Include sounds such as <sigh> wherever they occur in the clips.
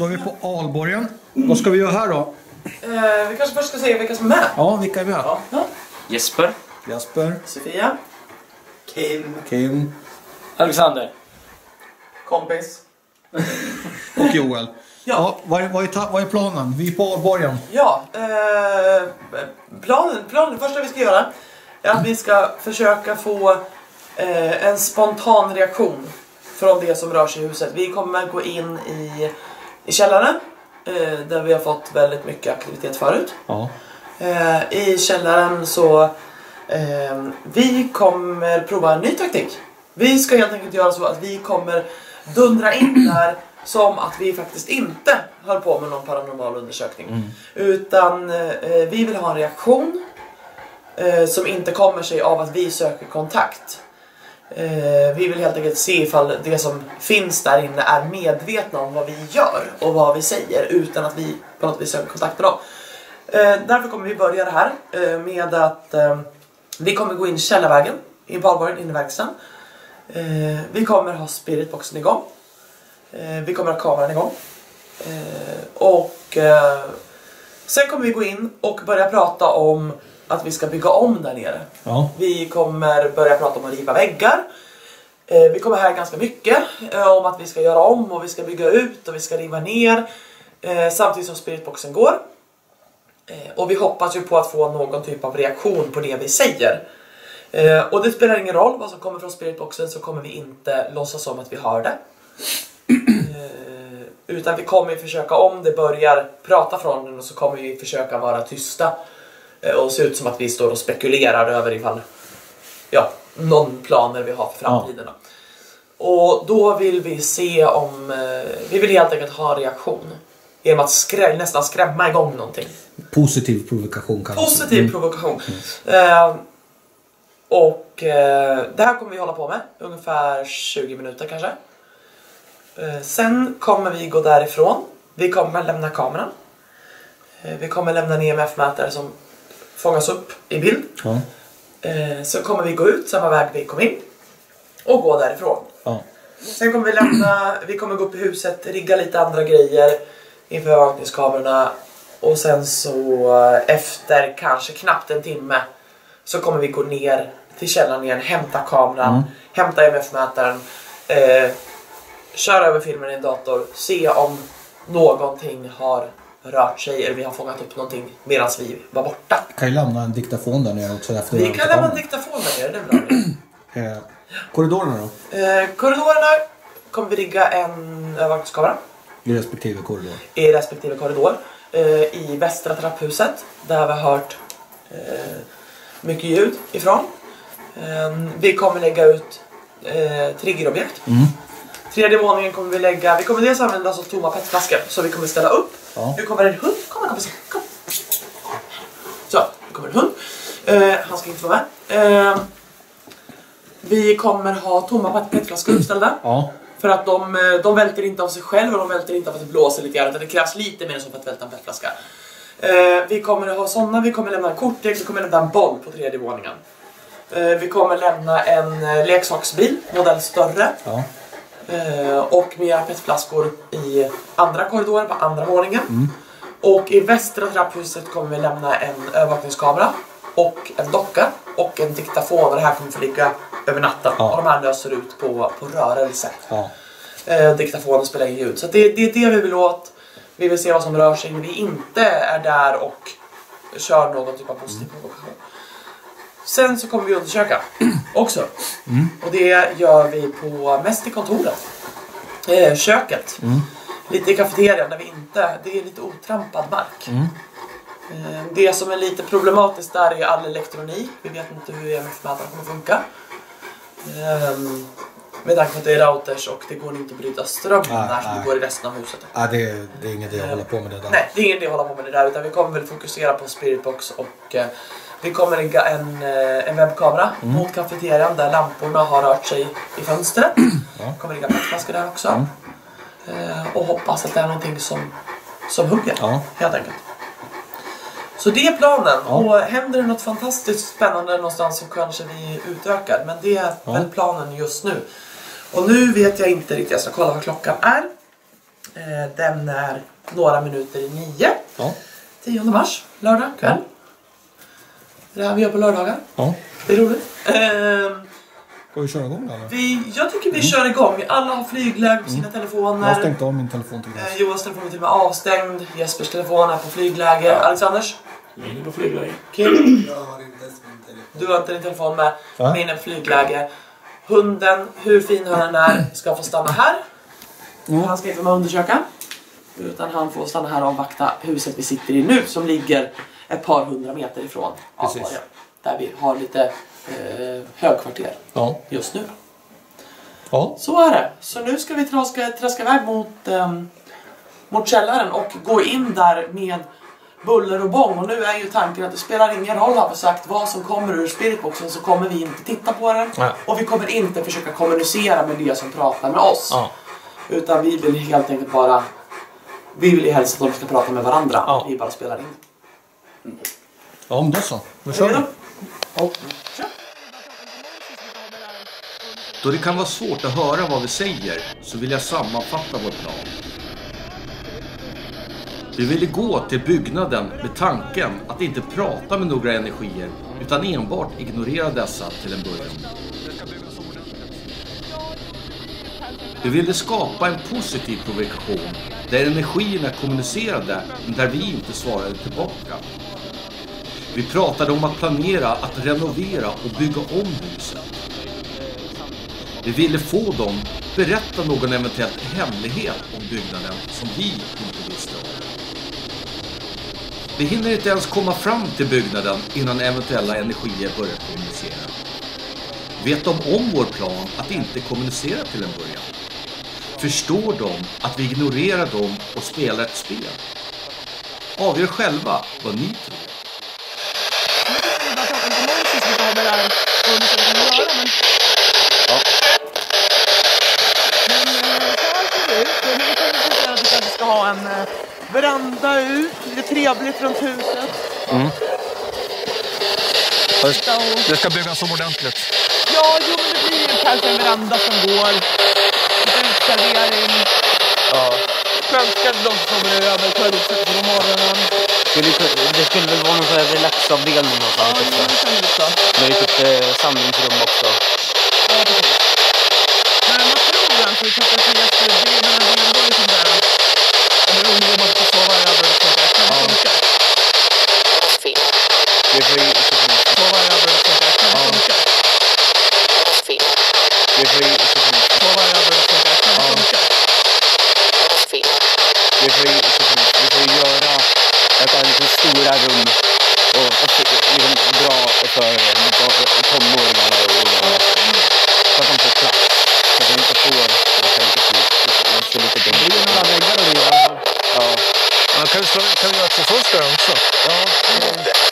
då är vi på Alborgen. Vad ska vi göra här då? Eh, vi kanske först ska säga vilka som är med. Ja, vilka är här? Ja. Jesper. Jasper, Sofia. Kim. Kim Alexander. Kompis. och Joel. <laughs> Ja. Ja, vad, är, vad, är, ta- vad är planen? Vi är på Alborgen. Ja, eh, planen, planen, det första vi ska göra är att vi ska försöka få eh, en spontan reaktion från det som rör sig i huset. Vi kommer gå in i, i källaren eh, där vi har fått väldigt mycket aktivitet förut. Ja. Eh, I källaren så eh, vi kommer prova en ny taktik. Vi ska helt enkelt göra så att vi kommer dundra in där som att vi faktiskt inte höll på med någon paranormal undersökning. Utan eh, vi vill ha en reaktion som inte kommer sig av att vi söker kontakt. Eh, vi vill helt enkelt se ifall det som finns där inne är medvetna om vad vi gör och vad vi säger utan att vi på något vis söker kontakt med dem. Eh, därför kommer vi börja det här eh, med att eh, vi kommer gå in källarvägen i Valborgen, in i verkstaden. Eh, vi kommer ha spiritboxen igång. Eh, vi kommer ha kameran igång. Eh, och eh, sen kommer vi gå in och börja prata om att vi ska bygga om där nere. Ja. Vi kommer börja prata om att riva väggar. Eh, vi kommer höra ganska mycket eh, om att vi ska göra om och vi ska bygga ut och vi ska riva ner. Eh, samtidigt som spiritboxen går. Och vi hoppas ju på att få någon typ av reaktion på det vi säger. Och det spelar ingen roll vad som kommer från spiritboxen så kommer vi inte låtsas som att vi hör det. Utan vi kommer försöka, om det börjar prata från den så kommer vi försöka vara tysta. Eh, och se ut som att vi står och spekulerar över ifall ja, någon planer vi har för framtiden. då. Och då vill vi se om, eh, vi vill helt enkelt ha en reaktion. Genom att skrä, nästan skrämma igång någonting. Positiv provokation det. Positiv provokation. Eh, och eh, det här kommer vi hålla på med ungefär 20 minuter kanske. Eh, sen kommer vi gå därifrån. Vi kommer lämna kameran. Vi kommer lämna en EMF-mätare som fångas upp i bild. Ja. Eh, så kommer vi gå ut samma väg vi kom in och gå därifrån. Ja. Sen kommer vi lämna, vi kommer gå upp i huset, rigga lite andra grejer inför övervakningskamerorna och sen så eh, efter kanske knappt en timme så kommer vi gå ner till källaren igen, hämta kameran, hämta EMF-mätaren, eh, köra över filmen i en dator, se om någonting har rört sig eller vi har fångat upp någonting medan vi var borta. kan ju lämna en diktafon där nere också efter Vi kan lämna en diktafon där nere, det är bra. <clears throat> eh, Korridorerna då? Eh, korridorerna kommer vi rigga en övervakningskamera I respektive korridor. i respektive korridor. Eh, I västra trapphuset där vi har hört eh, mycket ljud ifrån. Vi kommer lägga ut eh, triggerobjekt. Tredje våningen kommer vi lägga, vi kommer dels använda oss av tomma petflaskor så vi kommer ställa upp. Ja. Nu kommer en hund, kom kompis, kom. Så, nu kommer en hund. Eh, han ska inte vara med. Eh, vi kommer ha tomma petflaskor uppställda. Ja. För att de, eh, de välter inte av sig själva, de välter inte av att det blåser lite grann utan det krävs lite mer än så för att välta en petflaska. Eh, vi kommer ha sådana, vi kommer lämna en kortlek, vi kommer lämna en boll på tredje våningen. Eh, vi kommer lämna en eh, leksaksbil, modell större. Ja. Eh, och med petflaskor i andra korridoren på andra våningen. Och i västra trapphuset kommer vi lämna en övervakningskamera och en docka och en diktafon och det här kommer få ligga över natten. Ja. Och de här löser ut på, på rörelse. Ja. Eh, diktafonen spelar in ljud. Så det, det är det vi vill åt. Vi vill se vad som rör sig när vi inte är där och kör någon typ av positiv provokation. Sen så kommer vi undersöka också. Och det gör vi på, mest i kontoret. Eh, köket. Lite i kafeterian där vi inte, det är lite otrampad mark. Eh, det som är lite problematiskt där är all elektronik. Vi vet inte hur EMF-mätaren kommer funka. Ehm, med tanke på att det är routers och det går inte att bryta ström Nej, där som det nej. går i resten av huset. ja det, är- det är ingen idé att hålla på med det där. Nej, det är ingen idé att hålla på med det där utan vi kommer väl fokusera på Spiritbox och vi kommer lägga en, eh, en webbkamera mot kafeterian där lamporna har rört sig i fönstret. Ja. kommer ligga petflaskor där också. Eh, och hoppas att det är någonting som, som hugger Ja. helt enkelt. Så det är planen. Ja. Och händer det något fantastiskt spännande någonstans så kanske vi utökar. Men det är Ja. väl planen just nu. Och nu vet jag inte riktigt, jag ska kolla vad klockan är. Eh, den är några minuter i nio. Ja. 10 mars, lördag kväll. Det är det här vi gör på lördagar. ja. Det är roligt. Ehm, Ska vi köra igång då eller? vi, jag tycker vi kör igång. Alla har flygläge på sina Jag har telefoner. stängt av min telefon till Eh, Johans telefon är till och med avstängd. Jespers telefon är på flygläge. Alexanders? Min är på flygläge. Kim? Jag har inte ens min telefon. Du har inte din telefon med. Ja. Min är på flygläge. Hunden, hur fin han än är, ska få stanna här. Han ska inte vara med och undersöka. Utan han får stanna här och avvakta huset vi sitter i nu som ligger ett par hundra meter ifrån Precis. Där vi har lite eh, högkvarter Ja. just nu. Ja. Så är det. Så nu ska vi traska, traska iväg mot, ehm, mot källaren och gå in där med buller och bång. Och nu är ju tanken att det spelar ingen roll har vi sagt vad som kommer ur spiritboxen så kommer vi inte titta på den. Nej. Och vi kommer inte försöka kommunicera med det som pratar med oss. Ja. Utan vi vill helt enkelt bara... Vi vill ju helst att de ska prata med varandra. Ja. Vi bara spelar in. Ja, men då så. Då kör du vi. kör! Då det kan vara svårt att höra vad vi säger så vill jag sammanfatta vår plan. Vi ville gå till byggnaden med tanken att inte prata med några energier utan enbart ignorera dessa till en början. Vi ville skapa en positiv provokation där energierna kommunicerade men där vi inte svarade tillbaka. Vi pratade om att planera att renovera och bygga om huset. Vi ville få dem berätta någon eventuell hemlighet om byggnaden som vi inte visste om. Vi hinner inte ens komma fram till byggnaden innan eventuella energier börjar kommunicera. Vet de om vår plan att inte kommunicera till en början? Förstår de att vi ignorerar dem och spelar ett spel? Avgör själva vad ni tror. Vi ska ha en eh, veranda ut, lite trevligt runt huset. Och- Det ska byggas om ordentligt. Ja, jo men det blir kanske en veranda som går. Lite uteservering. Ja. Svenskar de som kommer över, tar ut sig på morgonen. Skulle, kunna- det skulle väl vara någon sån här relaxavdelning Ja, någonstans jo, också. kan det ett litet eh, samlingsrum också. Ja, precis. Men man tror att det är det är den här bilden då liksom där. Ja, men ungdomar ska sova över och sånt där. Kan det Ja. funka? Det får ju... Sova över och sånt där. Kan det Ja. funka? Det får ju... Sova över och sånt där. Kan det Ja. funka? Det får ju... Vi får ju göra att det är liksom stora rum och, och liksom bra för eh, tonåringarna och ungarna. Så att de får plats. Så att de inte får massa lite skit. Så lite dumt. Det är några väggar och det Ja. Man kan, slå, kan göra två fönster också. Ja.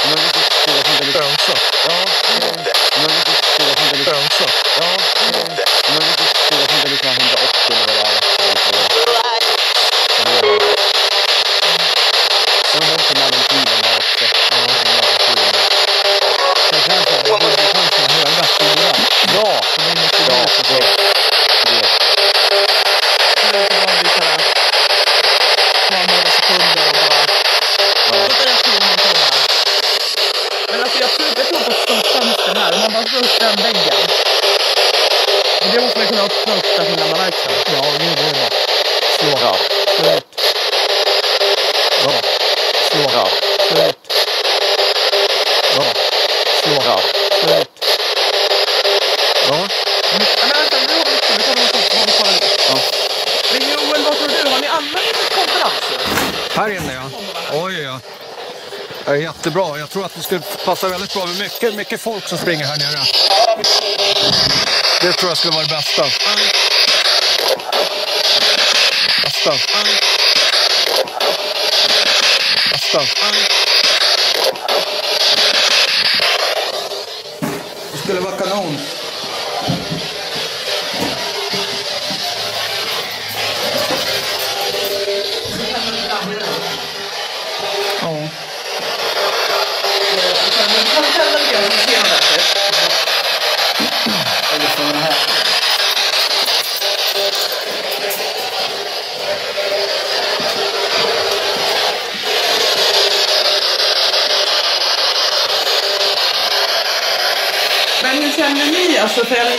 Möjligtvis stora som inte lite... också. Ja. Möjligtvis stora som inte lite... också. Ja. Möjligtvis stora som inte lite 180 eller vad det är. Sen har vi med ventilen där också. Ja. Det känns som att budgetchansen är höga, stora. Ja. Så de måste ja, det. det. Nu är det bara vi såhär. Ta några sekunder och bara. Låt den här tonen komma. Men alltså jag tror, jag tror på ett stort fönster här. Om man bara slår upp den väggen. Och det måste man kunna öppna upp där till gamla verkstad. Ja, det är det. Slå. Ja. Slå ut. Ja. Slå. Ja. Slå ut. Ja. Slå. Ja. Slå ut. Ja. Men vänta, nu har vi mycket. Vi kommer att ha kolla lite. Ja. Men Joel, vad tror du? Har ni använt ett konferensrum? Här inne ja. Oj ja. Det är jättebra. Jag tror att det skulle passa väldigt bra med mycket, mycket folk som springer här nere. Det tror jag skulle vara det bästa. Bästa. Bästa.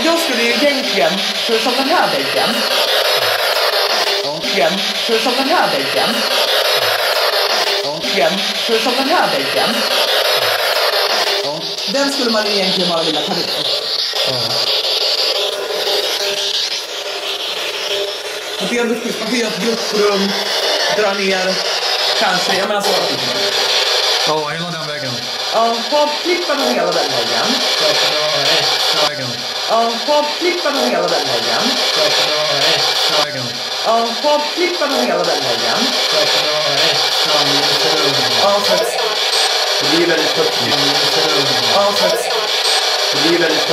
Jag, skulle ju egentligen, för som den här väggen. Egentligen, för som den här väggen. Egentligen, för som den här väggen. Den skulle man ju egentligen bara vilja ta ner. Är ett grupprum, dra ner, kanske, jag menar så. Ja, hela den vägen. Ja, ha klippan och hela den väggen. Vägen. Ja, ha klippan och hela den väggen. Ja, ha klippan och hela den väggen. Ja. Det blir väldigt. Ja, att... Det blir väldigt.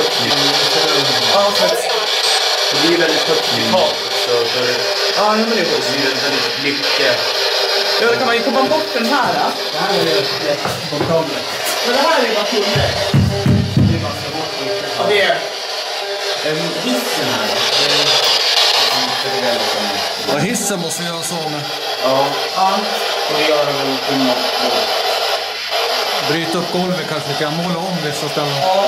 Ja, att... Det blir väldigt det Ja, men det är schysst. blir väldigt mycket. Ja, då kan man ju komma bort den här. då. Det här är ju kontrollen. Men det här är ju bara tunnel. Det är bara så hårt. Ja, det är... Hissen här? Det är hissen måste vi göra så med. Ja, Ja. och det gör de väl på något Bryta upp golvet kanske lite grann. Måla om vissa ställen. ja.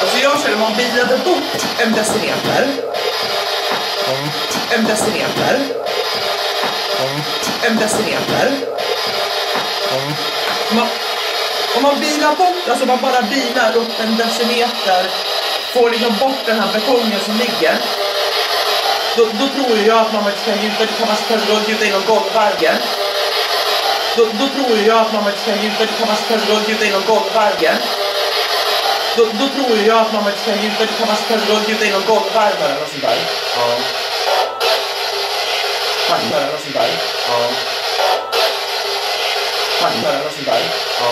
Alltså jag känner man bilade bort en decimeter. Ja. En decimeter. Ja. En decimeter. Om man, om man bilar bort, alltså man bara bilar upp en decimeter, får liksom bort den här betongen som ligger. Då, då tror jag att man kan gjuta, kan man kanske gjuta in någon golvvärge. Då, då tror jag att man kan gjuta, kan man kanske gjuta in någon golvvärge. Då, då tror jag att man kan gjuta, kan man kanske gjuta in någon golvvärmare eller något sånt där. Ja. Värmare eller något sånt där. Ja. Värmare eller något sånt där. Ja.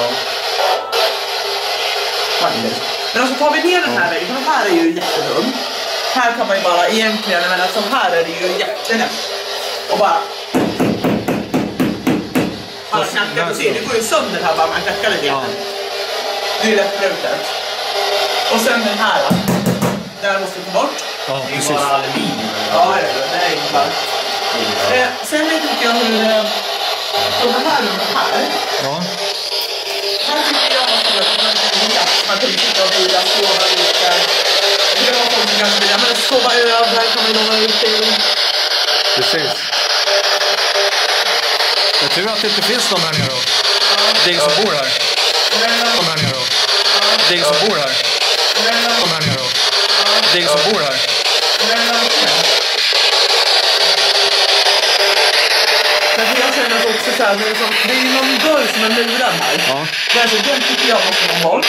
Faktiskt. Men alltså tar vi ner den här väggen, för den här är ju jättedum. Här kan man ju bara egentligen, men alltså här är det ju jättelätt. Och bara... Bara knacka på sig. Det går ju sönder här bara man knackar lite grann. Det är ju lätt brutet. Och sen den här. Den måste vi ta bort. Ja, Det är precis. bara aluminium. Ja, det är det. Eh, sen vet jag hur... Eh, så det här rummet här. Ja. Här tycker jag man ska man kan sitta och vila, sova ute. Det vara folk som kanske vill, men sova över man låna ut till. Precis. Är tur att det inte finns någon här nere. Det är ingen som bor här. Kom här nere. Det är ingen som bor här. Kom här nere. Det är ingen som bor här. Men jag känner också så här, det är, som, det är ju någon dörr som är murad här. Ja. Den tycker jag måste man bort.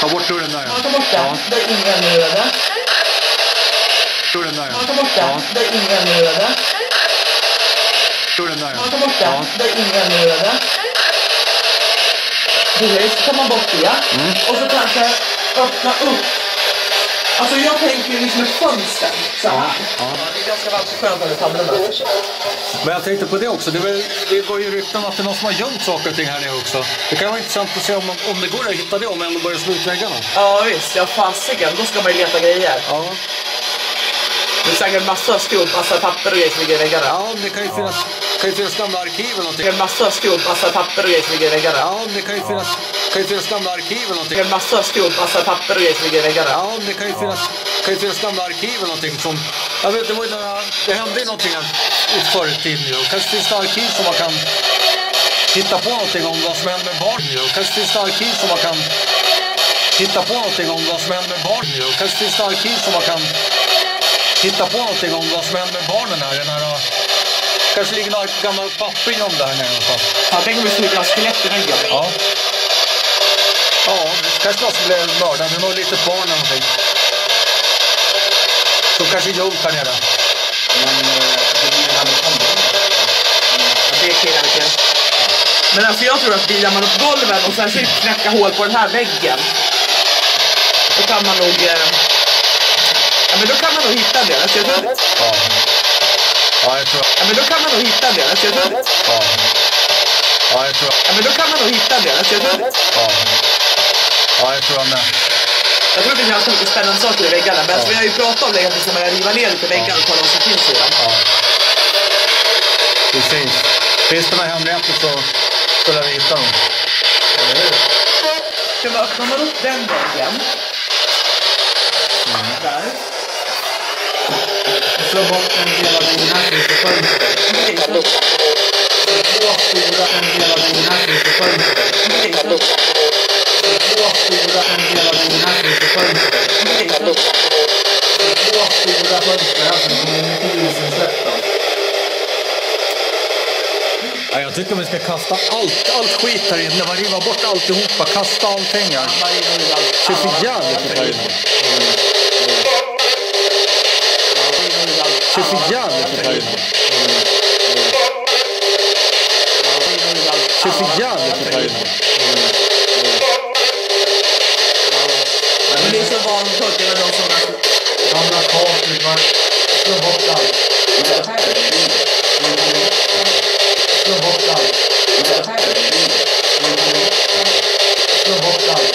Ta bort dörren där ja. tar bort den, Ja. det är ingen murade. Dörren där ja. tar bort den, Ja. det är ingen murade. Dörren där ja. tar bort den, Ja. det är ingen murade. Precis, så tar man bort det. Mm. Och så kanske öppna upp. Alltså jag tänker liksom ett fönster. Så här. Ja. Det är ganska varmt och skönt med paddlarna. Men jag tänkte på det också. Det, är väl, det går ju rykten att det är någon som har gömt saker och ting här nere också. Det kan vara intressant att se om, om det går att hitta det om man ändå börjar slå ut väggarna. Ja visst, ja fasiken. Då ska man ju leta grejer. Ja. Det är säkert massa av skrot, massa papper och grejer som ligger i väggarna. Ja, det kan ju finnas, kan ju finnas gamla arkiv eller någonting. Det är massa av skrot, massa papper och grejer som ligger i väggarna. Ja, det kan ju finnas, kan ju finnas gamla arkiv eller någonting. Det är massa skrot, massa papper och grejer som ligger i väggarna. Ja, det kan ju finnas, kan ju finnas gamla arkiv eller någonting som... Jag vet, det, var ju några, det hände ju någonting i förr i tiden ju. Kanske finns det arkiv som man kan hitta på någonting om vad som hände med barn ju. Kanske finns det arkiv som man kan hitta på någonting om vad som hände med barn ju. Kanske finns det arkiv som man kan hitta på någonting om vad som hände med barnen här. Den här kanske ligger några gamla papper om det här nere någonstans. Ja, tänk om vi skulle ha skelett i väggen. Ja. Ja, det kanske någon som blev mördad. Det är nog lite barn eller någonting. Som kanske är gömt här nere. Men eh, det blir han det killar vi till. Men alltså jag tror att bilar man upp golven och sen så knacka hål på den här väggen. Då kan man nog... Eh, ja men då kan man nog hitta det. Alltså, jag tror att, Ja. Ja, jag tror... ja men då kan man nog hitta det. Alltså, jag tror att, Ja. Ja, jag tror... ja men då kan man nog hitta det. Alltså, jag tror att, Ja. Ja, jag tror jag med. Jag tror det finns ganska mycket spännande saker i väggarna. Men alltså, vi har ju pratat om det att vi ska börja riva ner lite väggar och kolla vad som finns i dem. Ja. Precis. Finns det några hemligheter så skulle vi hitta dem. Ska man öppnar man upp den väggen Där. Slå bort en del av din här finns det fönster. Så... Två stora, en del av din här finns det fönster. Okej, en del av din här finns det fönster. Okej, så... Två stora fönster här som är polisinsläppta. Ja, jag tycker vi ska kasta allt, allt skit här inne. Man riva bort alltihopa. Kasta allting här. Det ser för jävligt ut här inne. Det ser för jävligt ut här inne. Det ser för jävligt ut här inne. Men det är så vanligt att det är de som... Gamla taket, va? Slå bort allt. Slå bort allt. Slå bort allt.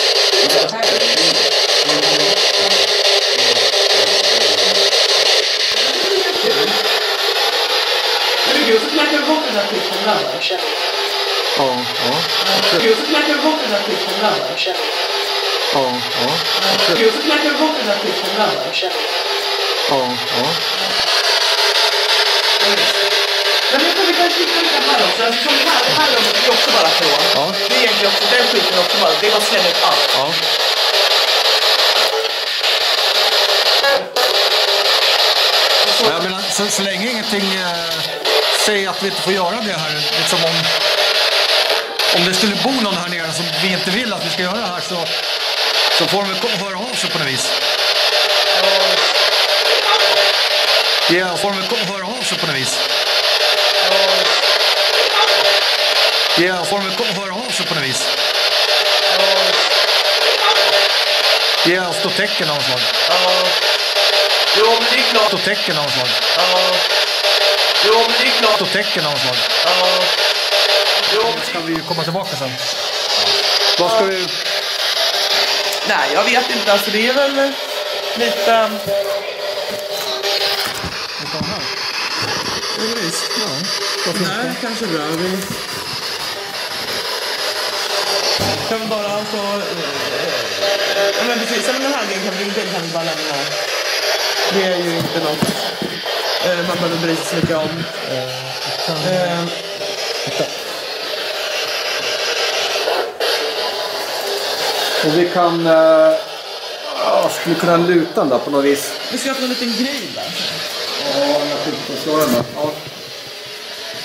Herregud, så knackar du bort den där skiten ibland. Ja, ja. Herregud, så knackar du bort den där skiten ibland. Ja, ja. Herregud, så knackar du bort den där skiten ibland. Ja, ja. Men jag tror vi kanske hitta lite här också. Alltså, som här, det här rummet är också bara från. Ja. Det är egentligen också, den skiten också bara, det är att slänga ut allt. Ja. Jag menar, så, så länge ingenting eh, säger att vi inte får göra det här, liksom om, om det skulle bo någon här nere som vi inte vill att vi ska göra det här så, så får de höra av sig på något vis. Ja, får de höra av sig på något vis. Ja, får de höra av sig på något vis. Ja, stå tecken av något slag. Ja. Jo, men det är klart. Stå tecken av något slag. Ja. Jo, men det är klart. Stå tecken av något slag. Ja. Jo, men Ska vi komma tillbaka sen. Vad ska vi... Nej, jag vet inte. Alltså det är väl lite... Ja, visst. Nej, kanske bra. Vi kan vi bara alltså... eh, Ja, men precis. Sen den här grejen kan vi inte kan vi bara lämna. Det är ju inte något eh, man behöver bry sig så mycket om. Eh, Och vi kan... Uh, skulle kunna luta den där på något vis. vi ska ha en liten grej där. Ja, jag tänkte slå den där. Ja.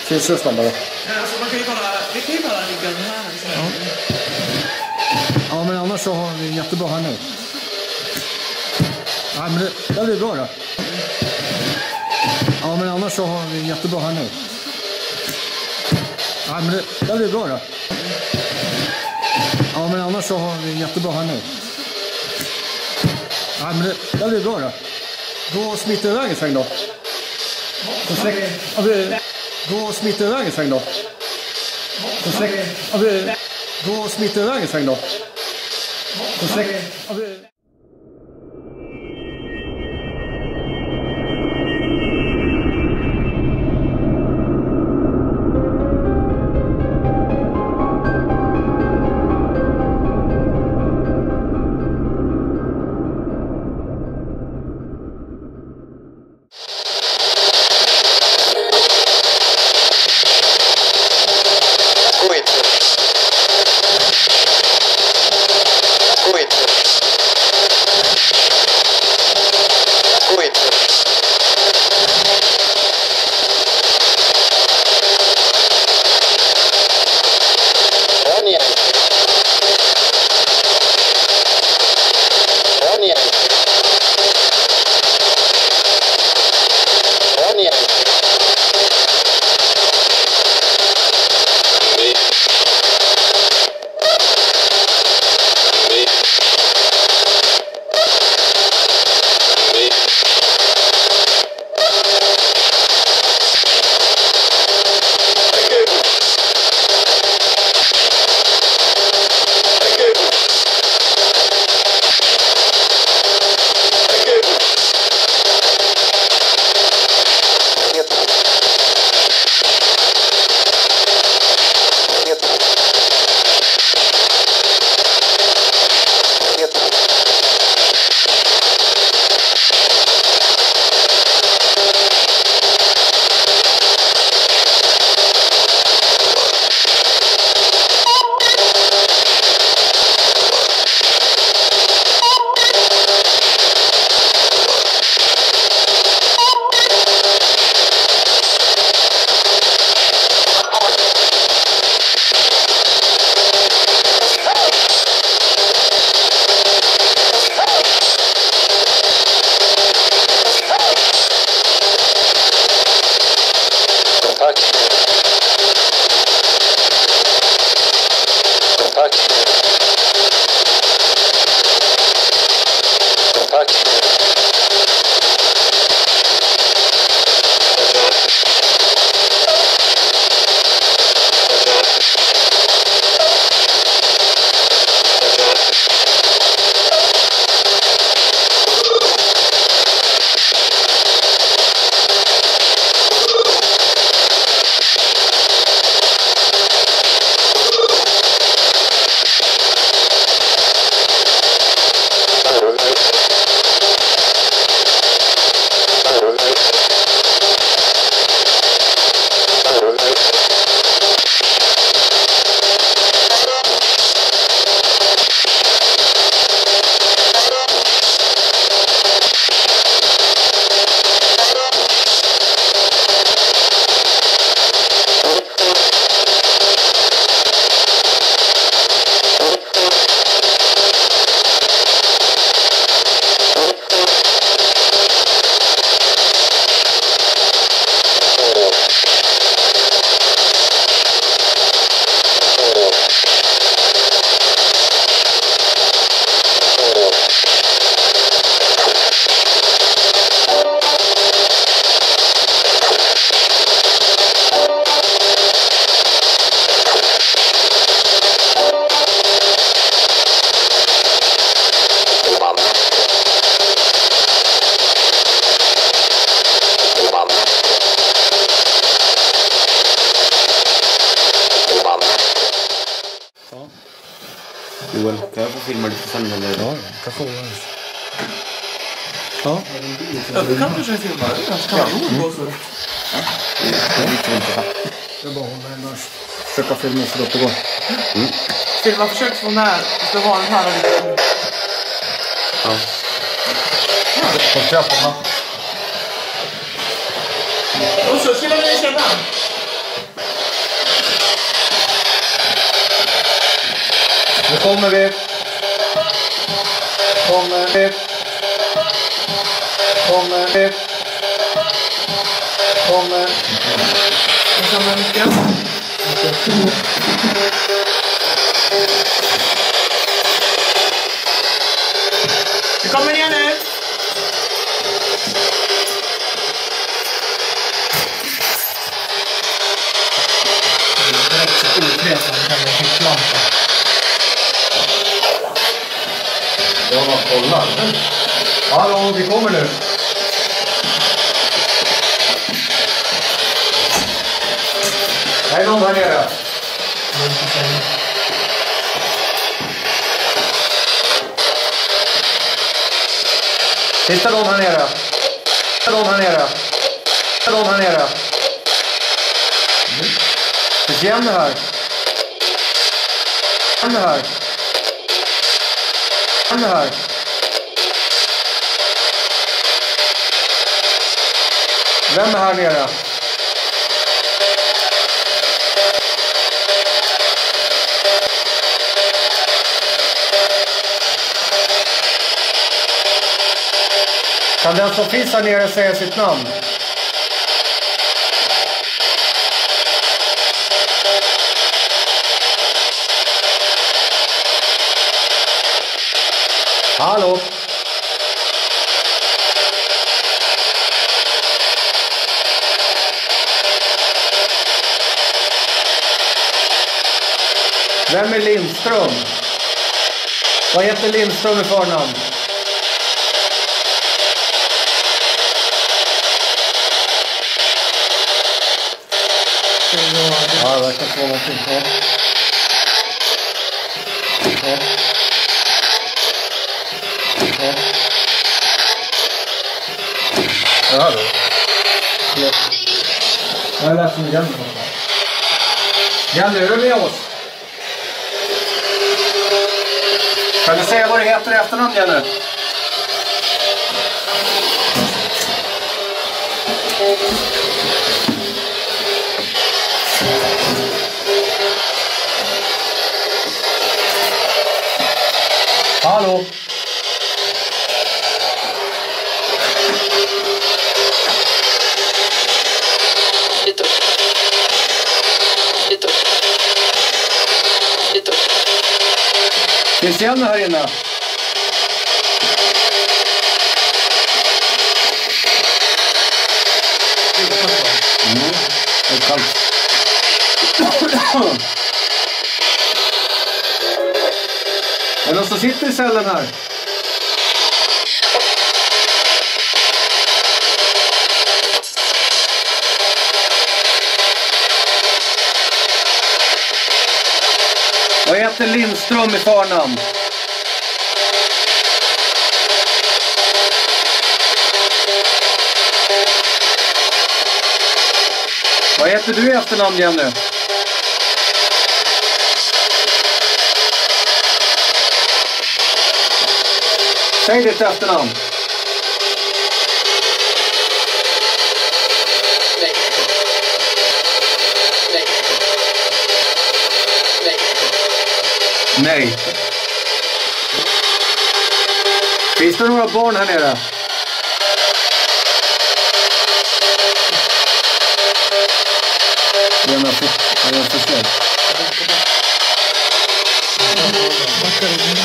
Finns det snabbare? Eh, Alltså man kan ju bara... Vi kan ju bara ligga den här. Liksom. Ja, men annars så har vi jättebra här nu. Ja, men det, det blir bra då. Ja, men annars så har vi jättebra här nu. Ja, men det, det blir bra då. Ja, men annars så har vi jättebra här nu. Ja, men det, det blir bra då. Gå och smita iväg en sväng då. Släck- Gå och smita iväg en sväng då. Släck- Gå och smita iväg en sväng då. Släck- Joel, kan jag få filma lite sen eller? Ja, kan få Ja. Ja, du kan kanske filma det. Kanske kan man gå så. Jag bara. Försöka filma så gott det går. Filma, försök få när. Du ska ha den här. Ja. På trapporna. Kommer vi. Kommer vi. Kommer vi. Kommer. Och så med mycket. Kollar. Hallå, vi kommer nu. Är det någon här nere? Titta det någon här nere? Titta det någon här nere? Titta det någon här nere? Finns igen det här? Igen det här? Igen det här? Vem är här nere? Kan den som finns här nere säga sitt namn? Hallå? Vem är Lindström? Vad heter Lindström i förnamn? Ja, det verkar få någonting. Ja. Ja. Ja. Ja, då. Ja. Jag lät som Jenny. Jenny, är du med oss? Kan du säga vad du heter i efternamn, Jenny? Hallå? Finns Jenny här inne? Mm, det är kallt. Är det någon som sitter i cellen här? Vad heter Lindström i förnamn? Vad heter du i efternamn Jenny? Säg ditt efternamn. Nej. Finns det några barn här nere? Lena, är det för snällt? Är det några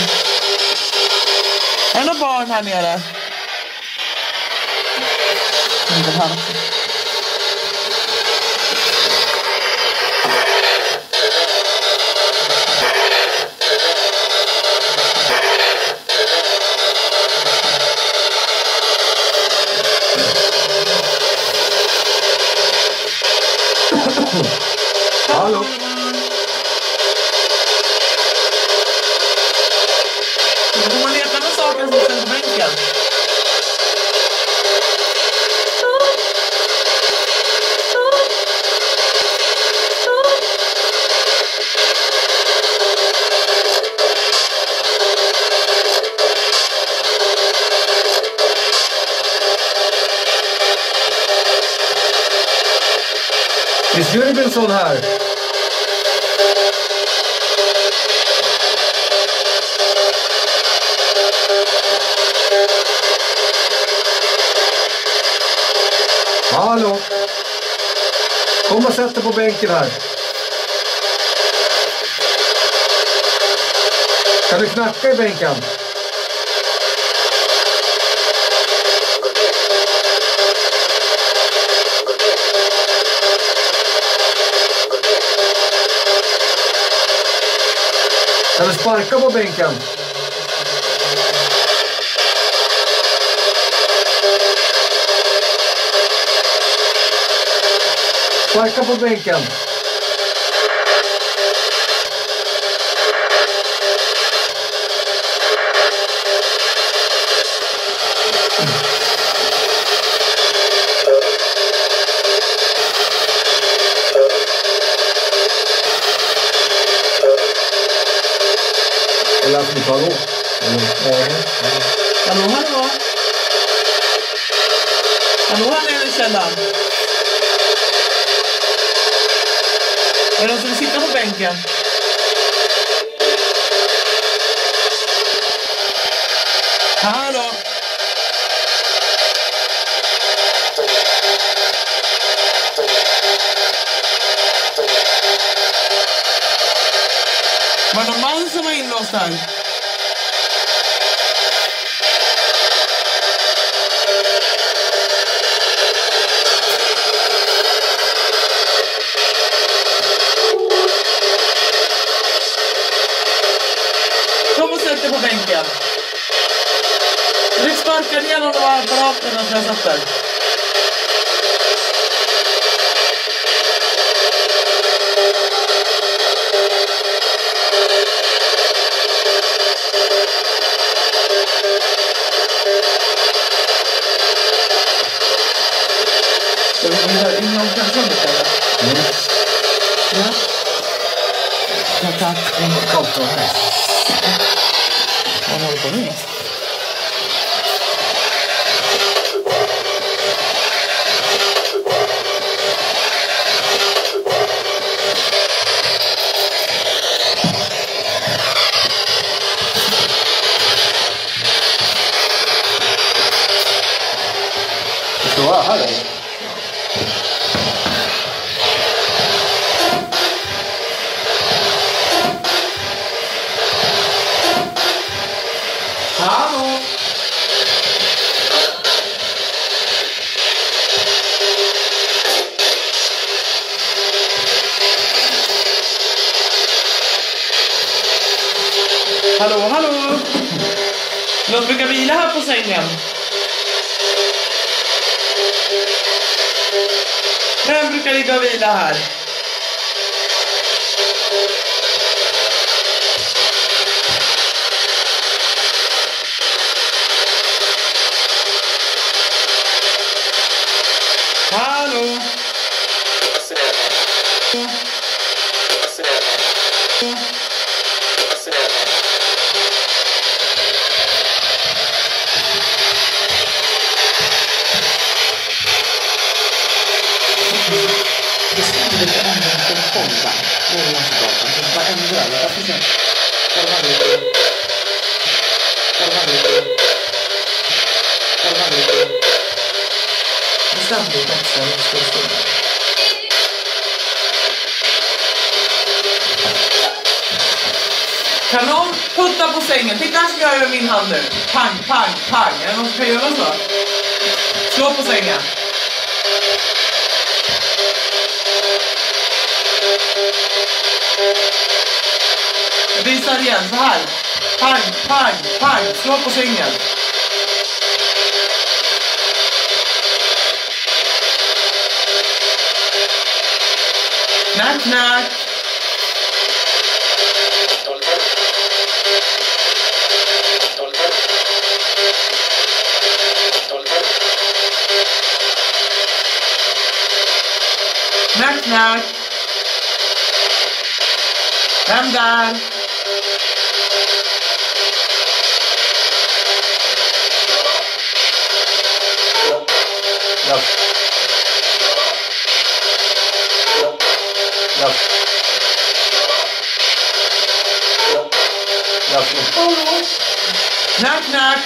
看见了，你不胖。Kom och sätt dig på bänken här. Kan du knacka i bänken? Kan du sparka på bänken? Sparka på bänken. Det lät som ett hallå. Hallå, hallå? Hallå här nere i källaren? Är det någon som vill sitta på bänken? Hallå? Var det Thanks. Bestäm dig också. Kan någon putta på sängen? Titta vad jag ska göra med min hand nu. Pang, pang, pang. Är det någon som kan göra så? Slå på sängen. Jag visar igen, så här. Pang, pang, pang. Slå på sängen. Knock, knock. Knock, knock. Come down.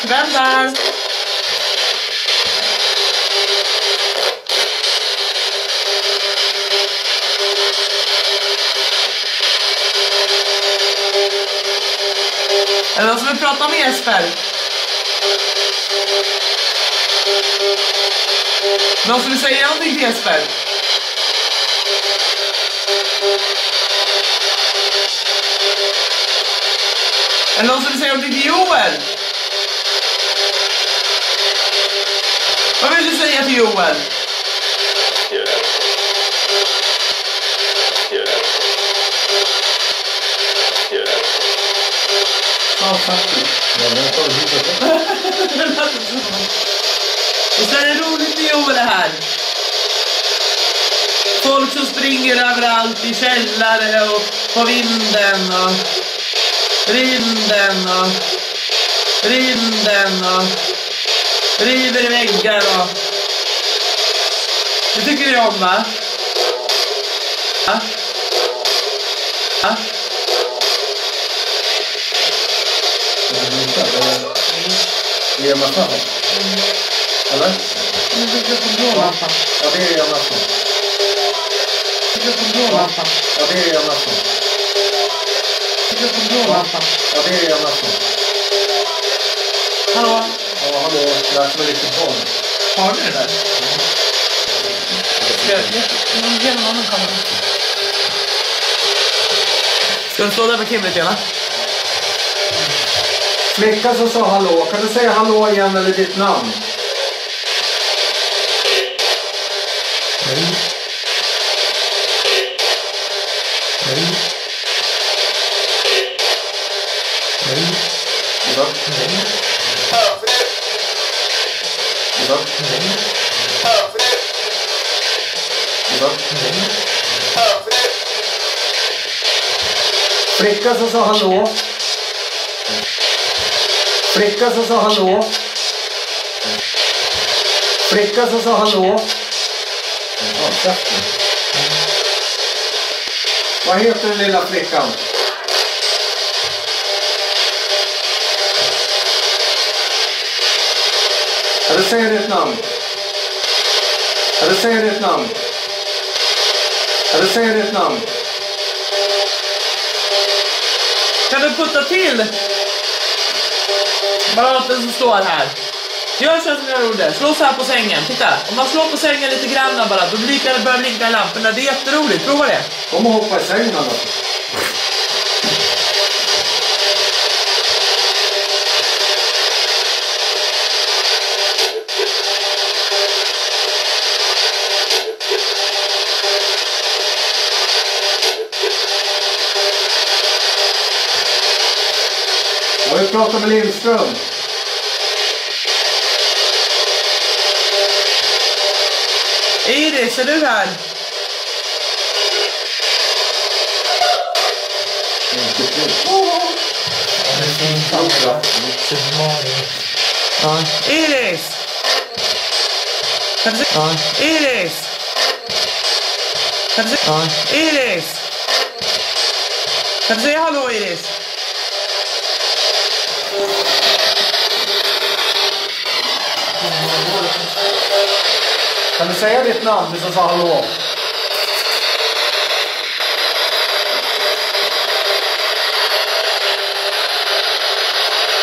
Knack, Eller vem där? Är det någon som vill prata med Jesper? Någon som vill säga någonting till Jesper? Är det någon som vill säga någonting till Joel? Vad säga till Joel? Ja, faktiskt. Ja, men. Visst är det roligt med Joel det här? Folk som springer överallt i källare och på vinden och rymden och rymden och river i väggar och... Det tycker ni om va? Va? Va? Det är en massa. Eller? Ja, det är en massa. Ja, det är en massa. Ja, det är en massa. Hallå? Ja, hallå. Lät mig riktigt barn. Har ni det där? Annan kamera? Ska du stå där med Kim lite grann? Flicka som sa hallå. Kan du säga hallå igen eller ditt namn? Ja. Flicka så sa hallå. Flicka så sa hallå. Flicka så sa hallå. Ja. Vad heter den lilla flickan? Eller säg ditt namn. Eller säg ditt namn. Eller säg ditt namn. Kan du putta till ballongen som står här? Gör så som jag gjorde. Slå så här på sängen. Titta. Om man slår på sängen lite grann bara, då blir det börjar blinka lamporna. Det är jätteroligt. Prova det. Kom och hoppa i sängen då. quarter million strung. İyi de sürüven. Iris! Iris! Iris! Iris! Iris! Säga ditt namn, du som sa hallå?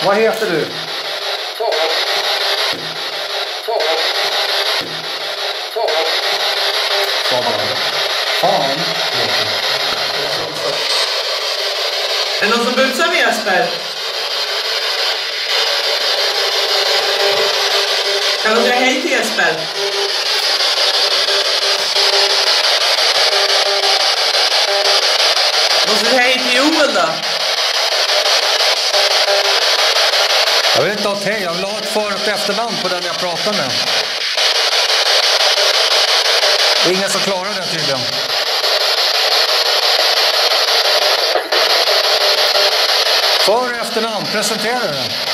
Vad heter du? Fan. Är det någon som busar med Jesper? Kan du säga hej till Jesper? Måste säga Joel då? Jag vill inte ha ett hej, jag vill ha ett för och efternamn på den jag pratar med. Det är ingen som klarar det tydligen. För och efternamn, presentera det.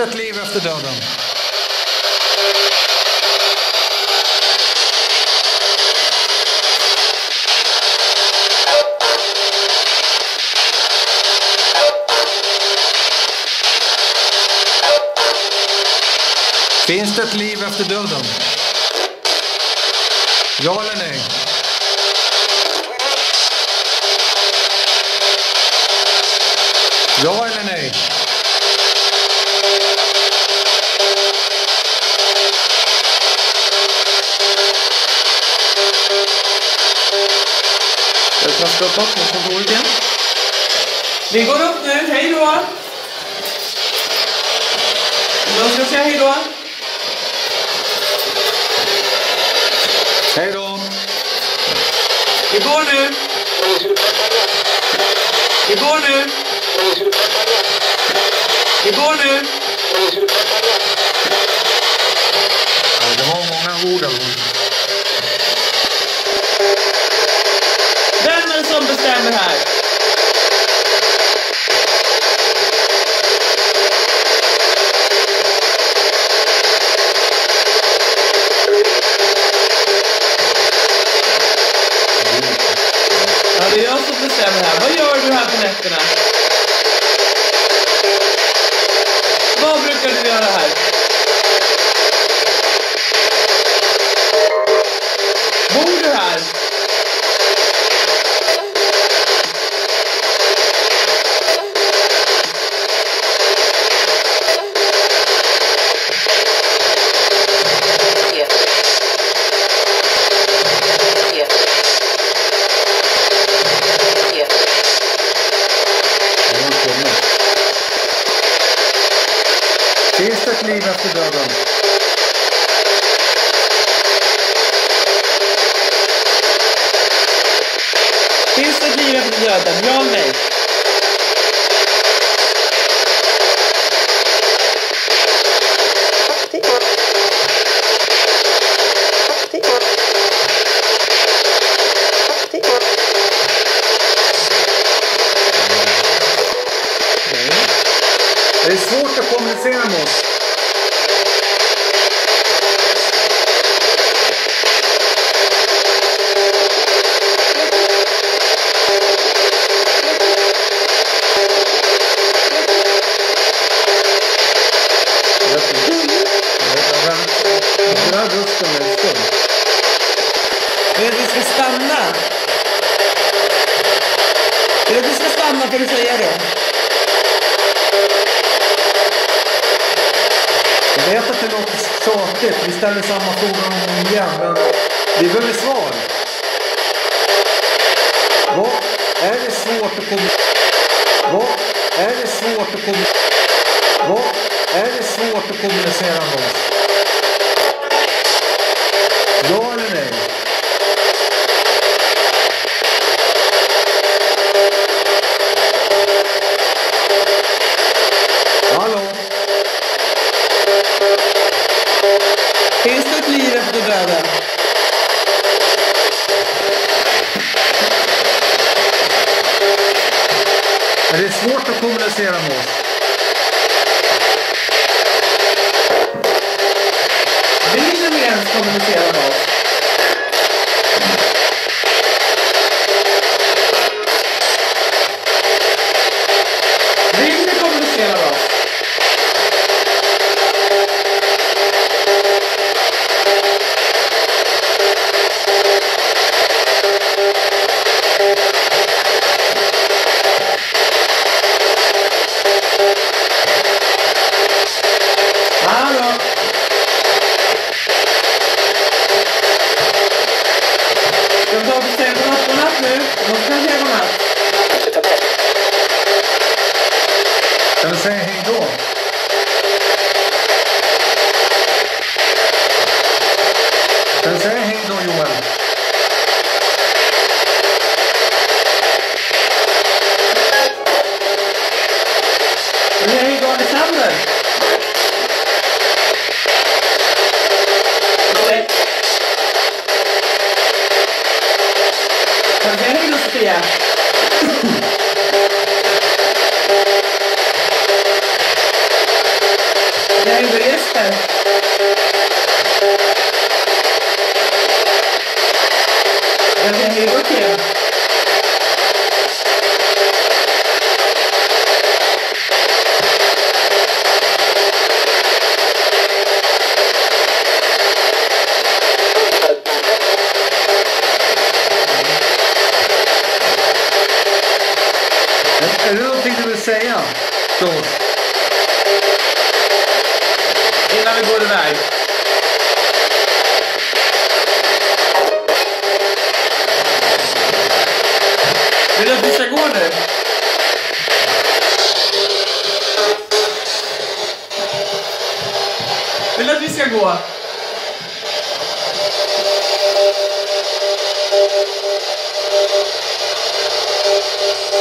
finns ett liv efter döden. Finns det ett liv efter döden? Ja eller nej? rakt uppåt mot kontoret igen. Vi går upp nu, hej då! Jag ska säga hej då. Hej då! Vi går nu! Vi går nu! Vi går nu! Ja, det var många ord. Shanghai.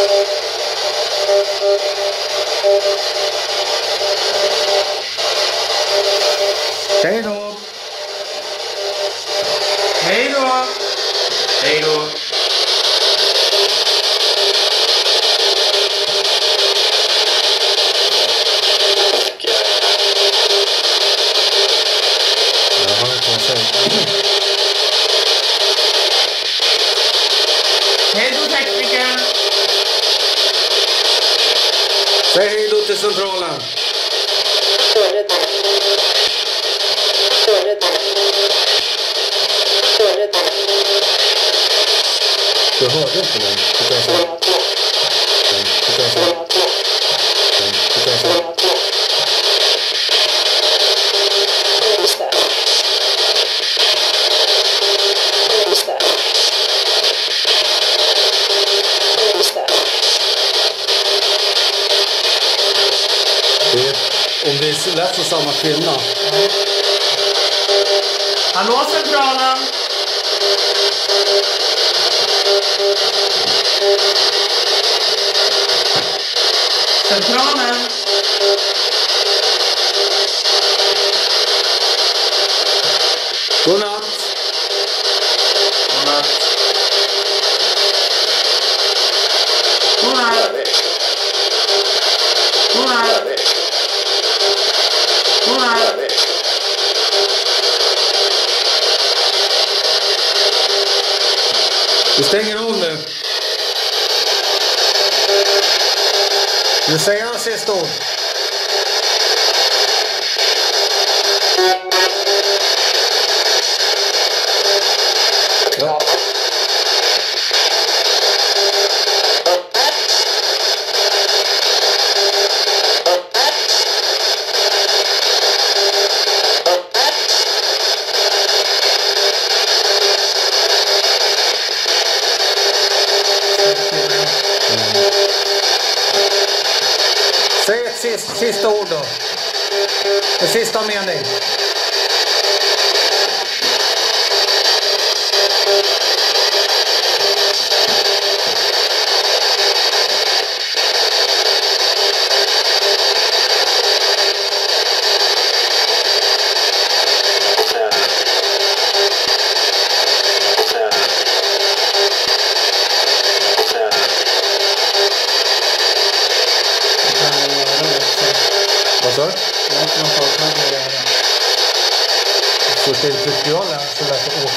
Thank you.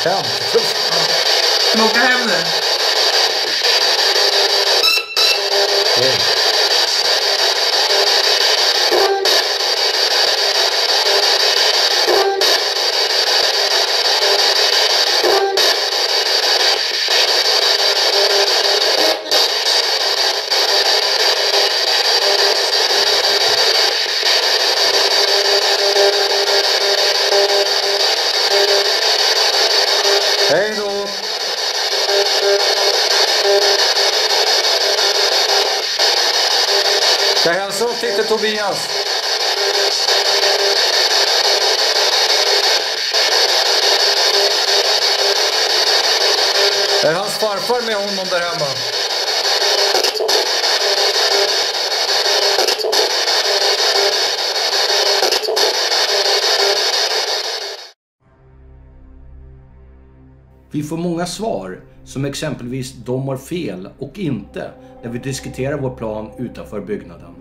Så lät det åka hem. Ska vi åka hem nu? Mm. Hej då! Ska jag hälsa åt till Tobias? Är hans farfar med honom där hemma? Vi får många svar, som exempelvis de har fel och inte, när vi diskuterar vår plan utanför byggnaden.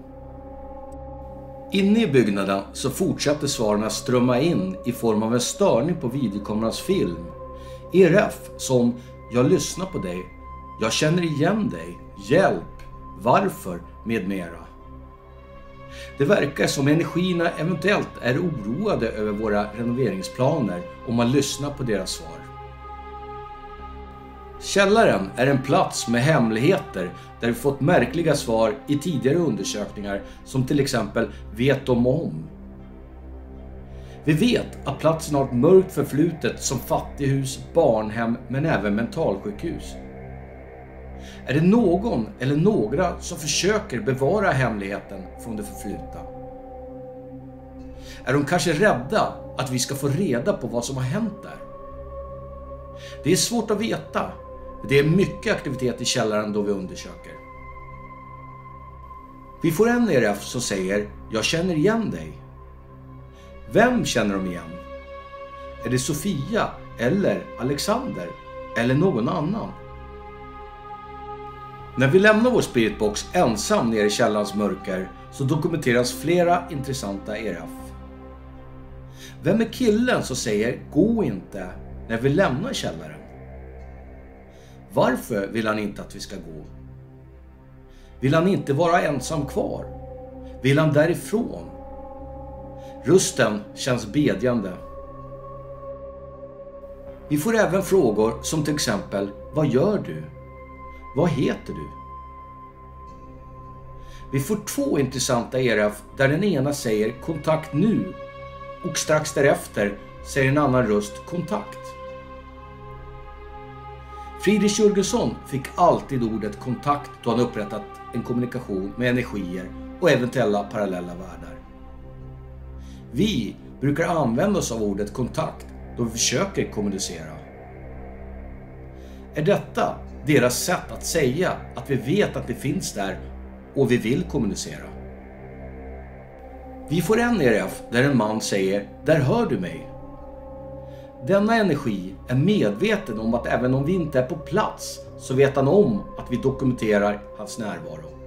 Inne i byggnaden så fortsatte svaren att strömma in i form av en störning på videokamerans film. ERF som “Jag lyssnar på dig”, “Jag känner igen dig”, “Hjälp”, “Varför?” med mera. Det verkar som energierna eventuellt är oroade över våra renoveringsplaner om man lyssnar på deras svar. Källaren är en plats med hemligheter där vi fått märkliga svar i tidigare undersökningar som till exempel vet de om. Vi vet att platsen har ett mörkt förflutet som fattighus, barnhem men även mentalsjukhus. Är det någon eller några som försöker bevara hemligheten från det förflutna? Är de kanske rädda att vi ska få reda på vad som har hänt där? Det är svårt att veta. Det är mycket aktivitet i källaren då vi undersöker. Vi får en ERF som säger “Jag känner igen dig”. Vem känner de igen? Är det Sofia eller Alexander eller någon annan? När vi lämnar vår spiritbox ensam nere i källarens mörker så dokumenteras flera intressanta ERF. Vem är killen som säger “Gå inte” när vi lämnar källaren? Varför vill han inte att vi ska gå? Vill han inte vara ensam kvar? Vill han därifrån? Rösten känns bedjande. Vi får även frågor som till exempel Vad gör du? Vad heter du? Vi får två intressanta ERF där den ena säger kontakt nu och strax därefter säger en annan röst kontakt. Friedrich Jürgensson fick alltid ordet kontakt då han upprättat en kommunikation med energier och eventuella parallella världar. Vi brukar använda oss av ordet kontakt då vi försöker kommunicera. Är detta deras sätt att säga att vi vet att det finns där och vi vill kommunicera? Vi får en ERF där en man säger “Där hör du mig” Denna energi är medveten om att även om vi inte är på plats så vet han om att vi dokumenterar hans närvaro.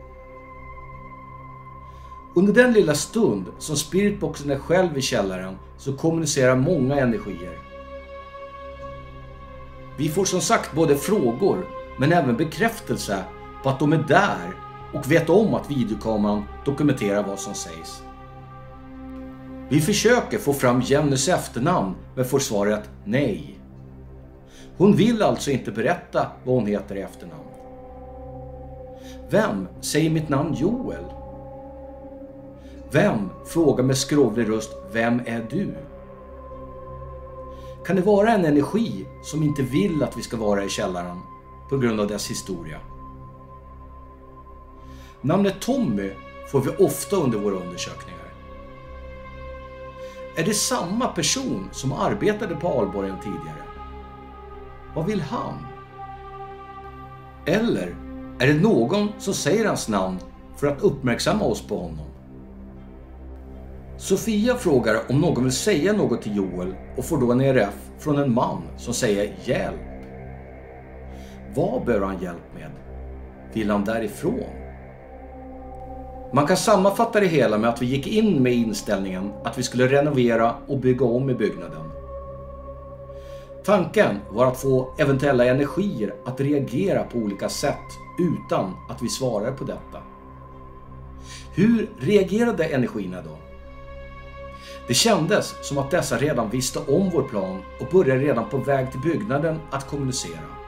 Under den lilla stund som spiritboxen är själv i källaren så kommunicerar många energier. Vi får som sagt både frågor men även bekräftelse på att de är där och vet om att videokameran dokumenterar vad som sägs. Vi försöker få fram Jennys efternamn men får svaret nej. Hon vill alltså inte berätta vad hon heter i efternamn. Vem säger mitt namn Joel? Vem frågar med skrovlig röst Vem är du? Kan det vara en energi som inte vill att vi ska vara i källaren på grund av dess historia? Namnet Tommy får vi ofta under våra undersökningar. Är det samma person som arbetade på Alborgen tidigare? Vad vill han? Eller är det någon som säger hans namn för att uppmärksamma oss på honom? Sofia frågar om någon vill säga något till Joel och får då en ERF från en man som säger hjälp. Vad behöver han hjälp med? Vill han därifrån? Man kan sammanfatta det hela med att vi gick in med inställningen att vi skulle renovera och bygga om i byggnaden. Tanken var att få eventuella energier att reagera på olika sätt utan att vi svarade på detta. Hur reagerade energierna då? Det kändes som att dessa redan visste om vår plan och började redan på väg till byggnaden att kommunicera.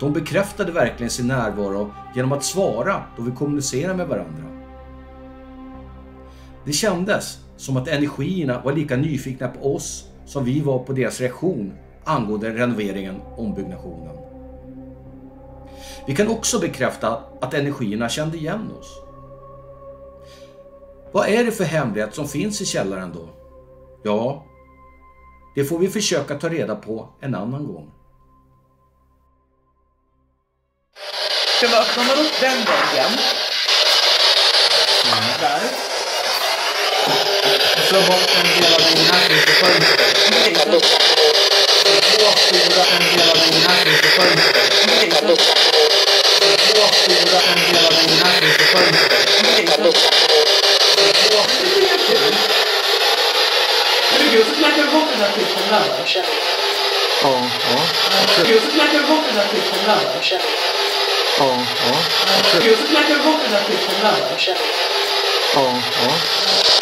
De bekräftade verkligen sin närvaro genom att svara då vi kommunicerade med varandra. Det kändes som att energierna var lika nyfikna på oss som vi var på deras reaktion angående renoveringen och ombyggnationen. Vi kan också bekräfta att energierna kände igen oss. Vad är det för hemlighet som finns i källaren då? Ja, det får vi försöka ta reda på en annan gång. Ska vi öppna man upp den väggen? Mm. Där. Och så bort en del av den här finns det fönster. Okej, så... Två stora, en del av den här finns det fönster. Okej, så... Två stora, en del av den här finns det fönster. Okej, så... Ja, ja. Gud, så knackar du bort den där skillnaden. Ja, ja. Gud, så knackar du bort den där skillnaden. Ja, ja.